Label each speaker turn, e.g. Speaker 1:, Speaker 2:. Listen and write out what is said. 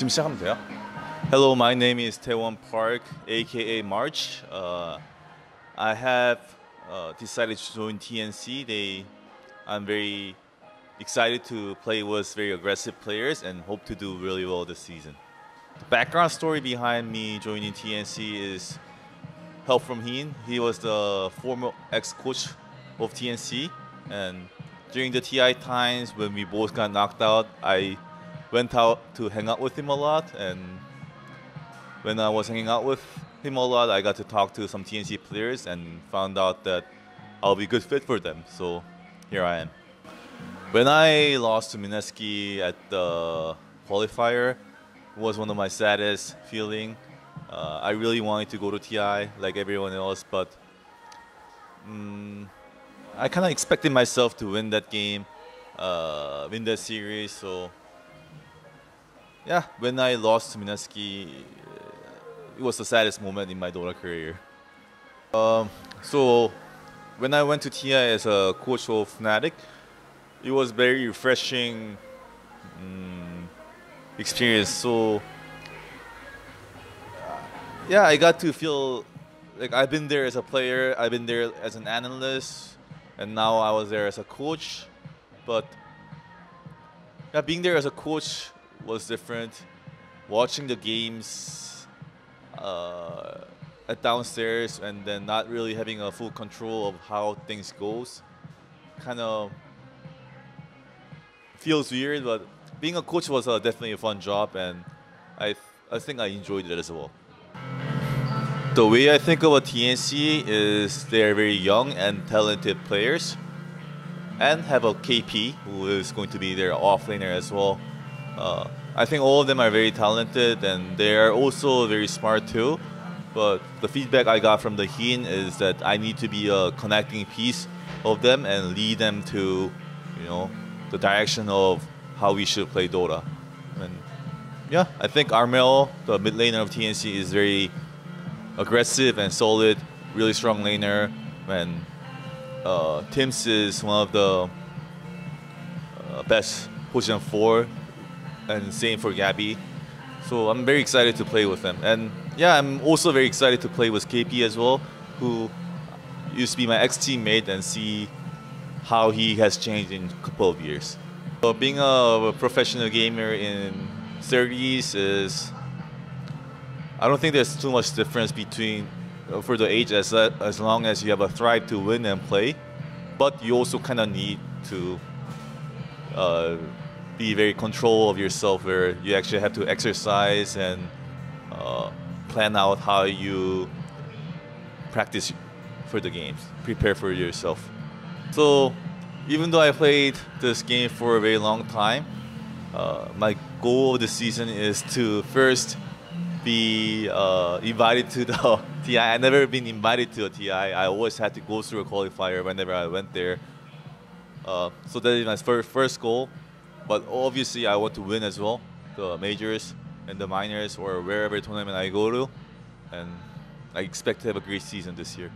Speaker 1: 지금 시작하면 돼요? Hello, my name is Taewon Park, aka March. Uh, I have uh, decided to join TNC. They, I'm very excited to play with very aggressive players and hope to do really well this season. The background story behind me joining TNC is help from Heen. He was the former ex-coach of TNC, and during the TI times when we both got knocked out, I went out to hang out with him a lot. And when I was hanging out with him a lot, I got to talk to some TNC players and found out that I'll be a good fit for them. So here I am. When I lost to Mineski at the qualifier, it was one of my saddest feeling. Uh, I really wanted to go to TI like everyone else, but um, I kind of expected myself to win that game, uh, win that series. So yeah, when I lost to Mineski, it was the saddest moment in my Dota career. Um, so when I went to TI as a coach of Fnatic, it was very refreshing um, experience. So yeah, I got to feel like I've been there as a player, I've been there as an analyst, and now I was there as a coach. But yeah, being there as a coach was different. Watching the games uh, at downstairs and then not really having a full control of how things goes, kind of feels weird. But being a coach was uh, definitely a fun job, and I I think I enjoyed it as well. The way I think about TNC is they're very young and talented players and have a Kpii who is going to be their offlaner as well. Uh, I think all of them are very talented and they are also very smart too. But the feedback I got from the Heen is that I need to be a connecting piece of them and lead them to, you know, the direction of how we should play Dota. And yeah, I think Armel, the mid laner of TNC, is very aggressive and solid, really strong laner. And uh, Tims is one of the uh, best position four, and same for Gabbi. So I'm very excited to play with them. And yeah, I'm also very excited to play with Kpii as well, who used to be my ex-teammate and see how he has changed in a couple of years. So being a professional gamer in 30s is I don't think there's too much difference between uh, for the age as as long as you have a thrive to win and play, but you also kind of need to uh, be very control of yourself, where you actually have to exercise and uh, plan out how you practice for the games, prepare for yourself. So even though I played this game for a very long time, uh, my goal of the season is to first be uh, invited to the TI. I never been invited to a TI. I always had to go through a qualifier whenever I went there. Uh, so that is my first first goal. But obviously, I want to win as well, the majors and the minors or wherever tournament I go to, and I expect to have a great season this year.